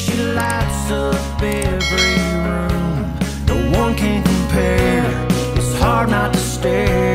she lights up every room. No one can compare. It's hard not to stare.